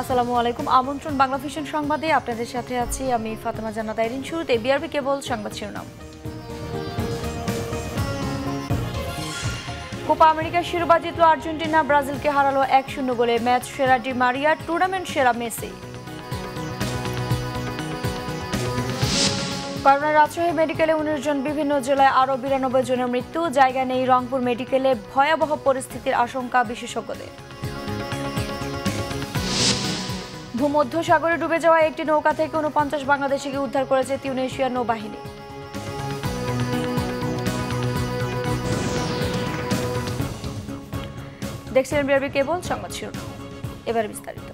আসসালামু আলাইকুম। আমন্ত্রণ বাংলা ভিশন সংবাদে। আপনাদের সাথে আছি আমি ফাতেমা জান্নাত আইরিন। শুরুতে বিআরবি কেবল সংবাদ শিরোনাম। কোপা আমেরিকার শিরোপা জিতল আর্জেন্টিনা। ব্রাজিলকে হারালো এক শূন্য গোলে ম্যাচ সেরা ডি মারিয়া, টুর্নামেন্ট সেরা মেসি। করোনা রাজশাহী মেডিকেলে উনিশ জন বিভিন্ন জেলায় আরও বিরানব্বই জনের মৃত্যু। জায়গা নেই রংপুর মেডিকেলে। ভয়াবহ পরিস্থিতির আশঙ্কা বিশেষজ্ঞদের। ভূমধ্য সাগরে ডুবে যাওয়া একটি নৌকা থেকে উনপঞ্চাশ বাংলাদেশিকে উদ্ধার করেছে তিউনেশিয়ার নৌবাহিনী। দেখছিলেন বিআরবি কেবল, সংবাদ শিরোনাম। এবার বিস্তারিত।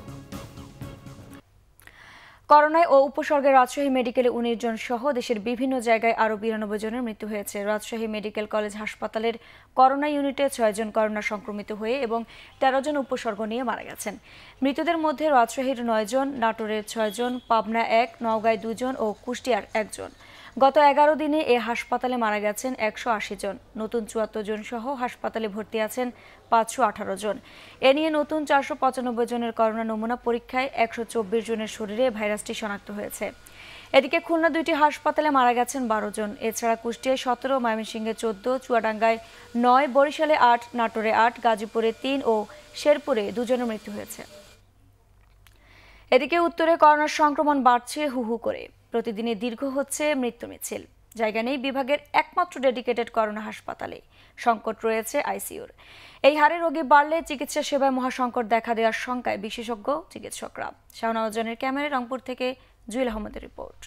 করোনায় ও উপসর্গে রাজশাহী মেডিকেলে উনিশ জন সহ দেশের বিভিন্ন জায়গায় আরও বিরানব্বই জনের মৃত্যু হয়েছে। রাজশাহী মেডিকেল কলেজ হাসপাতালের করোনা ইউনিটে ছয়জন করোনা সংক্রমিত হয়ে এবং তেরো জন উপসর্গ নিয়ে মারা গেছেন। মৃতদের মধ্যে রাজশাহীর নয়জন নাটোরের ছয়জন পাবনা এক, নওগাঁয় দুজন ও কুষ্টিয়ার একজন। গত এগারো দিনে এ হাসপাতালে মারা গেছেন একশো আশি জন। নতুন চুয়াত্তর জন সহ হাসপাতালে ভর্তি আছেন পাঁচশো আঠারো জন। এ নিয়ে নতুন চারশো পঁচানব্বই জনের করোনা নমুনা পরীক্ষায় একশো চব্বিশ জনের শরীরে ভাইরাসটি শনাক্ত হয়েছে। এদিকে খুলনা দুইটি হাসপাতালে মারা গেছেন বারো জন। এছাড়া কুষ্টিয়ায় সতেরো, ময়মনসিংহে চোদ্দ, চুয়াডাঙ্গায় নয়, বরিশালে আট, নাটোরে আট, গাজীপুরে তিন ও শেরপুরে দুজনের মৃত্যু হয়েছে। এদিকে উত্তরে করোনার সংক্রমণ বাড়ছে হু হু করে। প্রতিদিনে দীর্ঘ হচ্ছে মৃত্যু মিছিল। জায়গা নেই বিভাগের একমাত্র ডেডিকেটেড করোনা হাসপাতালে। সংকট রয়েছে আইসিইউর। এই হারে রোগী বাড়লে চিকিৎসা সেবায় মহাসংকট দেখা দেওয়ার শঙ্কায় বিশেষজ্ঞ চিকিৎসকরা। শাহনওয়াজনের ক্যামেরায় রংপুর থেকে জুয়েল আহমদের রিপোর্ট।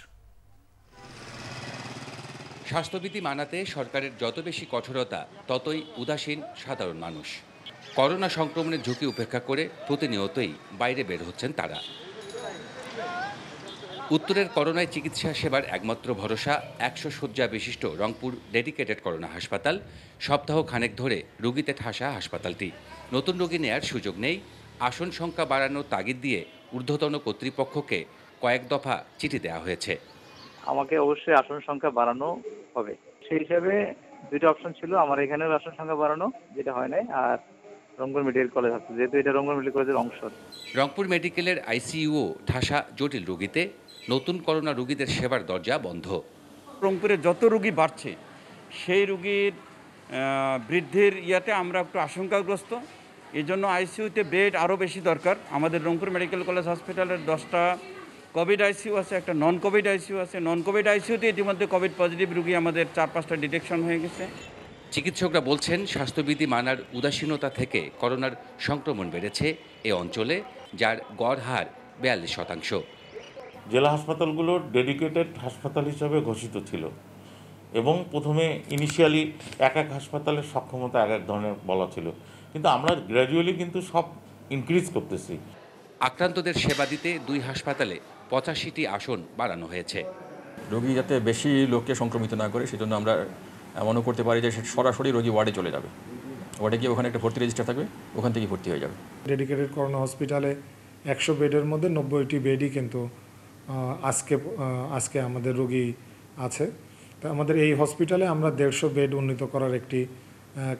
স্বাস্থ্যবিধি মানাতে সরকারের যত বেশি কঠোরতা, ততই উদাসীন, সাধারণ মানুষ। করোনা সংক্রমণের ঝুঁকি উপেক্ষা করে প্রতিনিয়তই বাইরে বের হচ্ছেন তারা। উত্তরের করোনায় চিকিৎসা সেবার একমাত্র ভরসা একশো শয্যা বিশিষ্ট রংপুর ডেডিকেটেড করোনা হাসপাতাল সপ্তাহ খানেক ধরে রুগীতে ঠাসা হাসপাতালটি। নতুন রোগী নেয়ার সুযোগ নেই আসন সংখ্যা বাড়ানোর তাগিদ দিয়ে ঊর্ধ্বতন কর্তৃপক্ষকে কয়েক দফা চিঠি দেওয়া হয়েছে। আমাকে অবশ্যই আসন সংখ্যা বাড়ানো হবে। সেই হিসাবে দুইটা অপশন ছিল আমার এখানেও আসন সংখ্যা বাড়ানো যেটা হয় নাই আর রংপুর মেডিকেল কলেজ হাসপাতাল যেহেতু এটা রংপুর মেডিকেল কলেজের অংশ। রংপুর মেডিকেলের আইসিইউও ঠাসা জটিল রোগীতে নতুন করোনা রোগীদের সেবার দরজা বন্ধ। রংপুরে যত রুগী বাড়ছে সেই রুগীর বৃদ্ধির ইয়াতে আমরা একটু আশঙ্কাগ্রস্ত। এই জন্য আইসিইউতে বেড আরও বেশি দরকার। আমাদের রংপুর মেডিকেল কলেজ হসপিটালের দশটা কোভিড আইসিইউ আছে একটা নন কোভিড আইসিইউ আছে। নন কোভিড আইসিইউতে ইতিমধ্যে কোভিড পজিটিভ রুগী আমাদের চার পাঁচটা ডিটেকশন হয়ে গেছে। চিকিৎসকরা বলছেন স্বাস্থ্যবিধি মানার উদাসীনতা থেকে করোনার সংক্রমণ বেড়েছে এ অঞ্চলে যার গড় হার বিয়াল্লিশ শতাংশ। জেলা হাসপাতালগুলো ডেডিকেটেড হাসপাতাল হিসাবে ঘোষিত ছিল এবং প্রথমে ইনিশিয়ালি এক এক হাসপাতালের সক্ষমতা এক এক ধরনের বলা ছিল। কিন্তু আমরা গ্র্যাজুয়ালি কিন্তু সব ইনক্রিজ করতেছি। আক্রান্তদের সেবা দিতে দুই হাসপাতালে পঁচাশিটি আসন বাড়ানো হয়েছে। রোগী যাতে বেশি লোককে সংক্রমিত না করে সেজন্য আমরা এমনও করতে পারি যে সে সরাসরি রোগী ওয়ার্ডে চলে যাবে। ওয়ার্ডে গিয়ে ওখানে একটা ভর্তি রেজিস্টার থাকবে ওখান থেকেই ভর্তি হয়ে যাবে। ডেডিকেটেড করোনা হসপিটালে একশো বেডের মধ্যে নব্বইটি বেডই কিন্তু আজকে আজকে আমাদের রোগী আছে। তা আমাদের এই হসপিটালে আমরা দেড়শো বেড উন্নীত করার একটি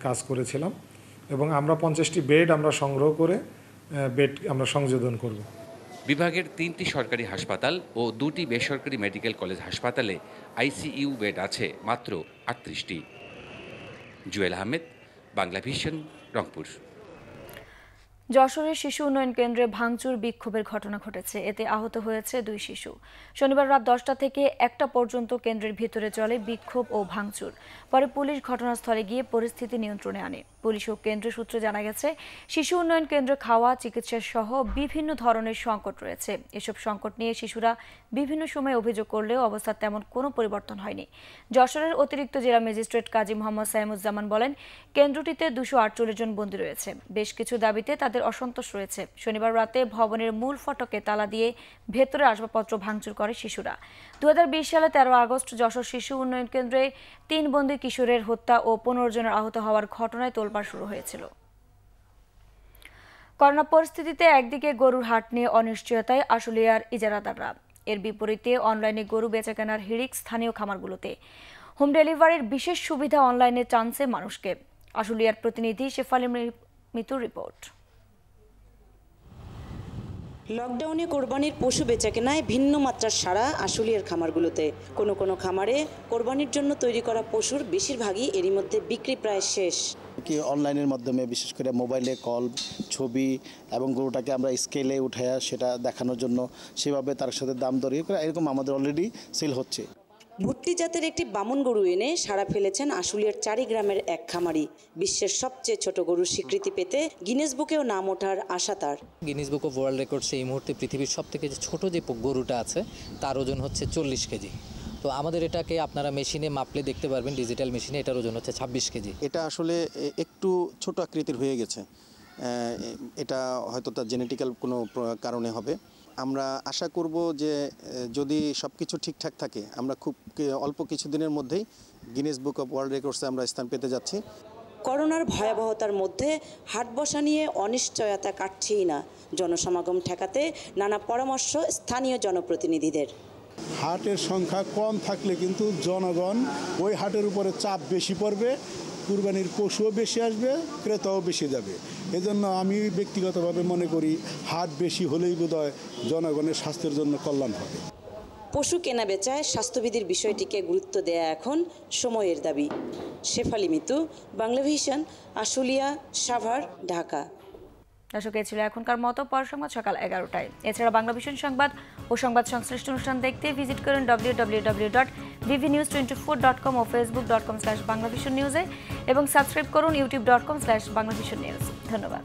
কাজ করেছিলাম এবং আমরা পঞ্চাশটি বেড আমরা সংগ্রহ করে বেড আমরা সংযোজন করব। বিভাগের তিনটি সরকারি হাসপাতাল ও দুটি বেসরকারি মেডিকেল কলেজ হাসপাতালে আইসিইউ বেড আছে মাত্র আটত্রিশটি। জুয়েল আহমেদ, বাংলা ভিশন, রংপুর। যশোরের শিশু উন্নয়ন কেন্দ্রে ভাঙচুর বিক্ষোভের ঘটনা ঘটেছে। এতে আহত হয়েছে দুই শিশু। শনিবার রাত দশটা থেকে একটা পর্যন্ত কেন্দ্রের ভিতরে চলে বিক্ষোভ ও ভাঙচুর। পরে পুলিশ ঘটনাস্থলে গিয়ে পরিস্থিতি নিয়ন্ত্রণে আনে। পুলিশ ও কেন্দ্র সূত্রে জানা গেছে, শিশু উন্নয়ন কেন্দ্রে, খাওয়া, চিকিৎসা সহ বিভিন্ন ধরনের সংকট রয়েছে। এসব সংকট নিয়ে শিশুরা বিভিন্ন সময় অভিযোগ করলেও অবস্থার তেমন কোনো পরিবর্তন হয়নি। যশোরের অতিরিক্ত জেলা ম্যাজিস্ট্রেট কাজী মোহাম্মদ সাইমুজ্জামান বলেন, কেন্দ্রটিতে দুশো আটচল্লিশ জন বন্দী রয়েছে। বেশ কিছু দাবিতে তাদের অসন্তোষ রয়েছে। শনিবার রাতে ভবনের মূল ফটকে তালা দিয়ে ভেতরে আসবাবপত্র ভাঙচুর করে শিশুরা। দু হাজার বিশ সালে তেরো আগস্ট যশোর শিশু উন্নয়ন কেন্দ্রে তিন বন্দী কিশোরের হত্যা ও পনেরো জনের আহত হওয়ার ঘটনায় তোলপাড় শুরু হয়েছিল। করোনা পরিস্থিতিতে একদিকে গরুর হাট নিয়ে অনিশ্চয়তায় আশুলিয়ার ইজারাদাররা। এর বিপরীতে অনলাইনে গরু বেচাকেনার হিড়িক স্থানীয় খামারগুলোতে। হোম ডেলিভারির বিশেষ সুবিধা অনলাইনে টানছে মানুষকে। আশুলিয়ার প্রতিনিধি শেফালি মৃত্যুর রিপোর্ট। লকডাউনে কোরবানির পশু বেচাকেনায় ভিন্ন মাত্রার সারা আশুলিয়ার খামারগুলোতে। কোনো কোনো খামারে কোরবানির জন্য তৈরি করা পশুর বেশিরভাগই এরই মধ্যে বিক্রি প্রায় শেষ। কি অনলাইনের মাধ্যমে বিশেষ করে মোবাইলে কল, ছবি এবং গরুটাকে আমরা স্কেলে উঠে সেটা দেখানোর জন্য সেভাবে তার সাথে দাম দর ইয়ে এরকম আমাদের অলরেডি সেল হচ্ছে। ভুট্টি জাতের একটি বামন গরু এনে সাড়া ফেলেছেন আশুলিয়ার চারি গ্রামের এক খামারি। বিশ্বের সবচেয়ে ছোট গরুর স্বীকৃতি পেতে গিনেস বুকেও নাম ওঠার আশা তার। গিনেস বুক অফ ওয়ার্ল্ড রেকর্ডসে এই মুহূর্তে পৃথিবীর সব থেকে যে ছোট যে গরুটা আছে তার ওজন হচ্ছে চল্লিশ কেজি। তো আমাদের এটাকে আপনারা মেশিনে মাপলে দেখতে পারবেন ডিজিটাল মেশিনে এটার ওজন হচ্ছে ছাব্বিশ কেজি। এটা আসলে একটু ছোট আকৃতির হয়ে গেছে। এটা হয়তো তার জেনেটিক্যাল কোনো কারণে হবে। আমরা আশা করব যে যদি সব কিছু ঠিকঠাক থাকে আমরা খুব অল্প কিছুদিনের মধ্যেই গিনেস বুক অফ ওয়ার্ল্ড রেকর্ডসে আমরা স্থান পেতে যাচ্ছি। করোনার ভয়াবহতার মধ্যে হাট বসা নিয়ে অনিশ্চয়তা কাটছেই না জনসমাগম ঠেকাতে নানা পরামর্শ স্থানীয় জনপ্রতিনিধিদের। হাটের সংখ্যা কম থাকলে কিন্তু জনগণ ওই হাটের উপরে চাপ বেশি পড়বে। কুরবানির পশুও বেশি আসবে ক্রেতাও বেশি যাবে। এজন্য আমি ব্যক্তিগতভাবে মনে করি হাট বেশি হলেই বোধহয় জনগণের স্বাস্থ্যের জন্য কল্যাণ হবে। পশু কেনা বেচায় স্বাস্থ্যবিধির বিষয়টিকে গুরুত্ব দেয়া এখন সময়ের দাবি। শেফালি মিতু বাংলা ভিশন আশুলিয়া সাভার ঢাকা। দর্শক এ ছিল এখনকার মতো পর সংবাদ সকাল এগারোটায়। এছাড়া বাংলা ভীষণ সংবাদ ও সংবাদ সংশ্লিষ্ট অনুষ্ঠান দেখতে ভিজিট করুন W BV news twenty four dot com ও Facebook dot com slash Bangla vision নিউজে এবং সাবস্ক্রাইব করুন YouTube dot com slash Bangla vision news ধন্যবাদ।